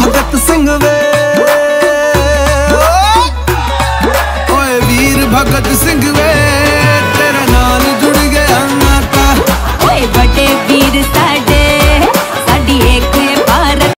ਭਗਤ ਸਿੰਘ ਵੇ। ਓਏ ਵੀਰ ਭਗਤ ਸਿੰਘ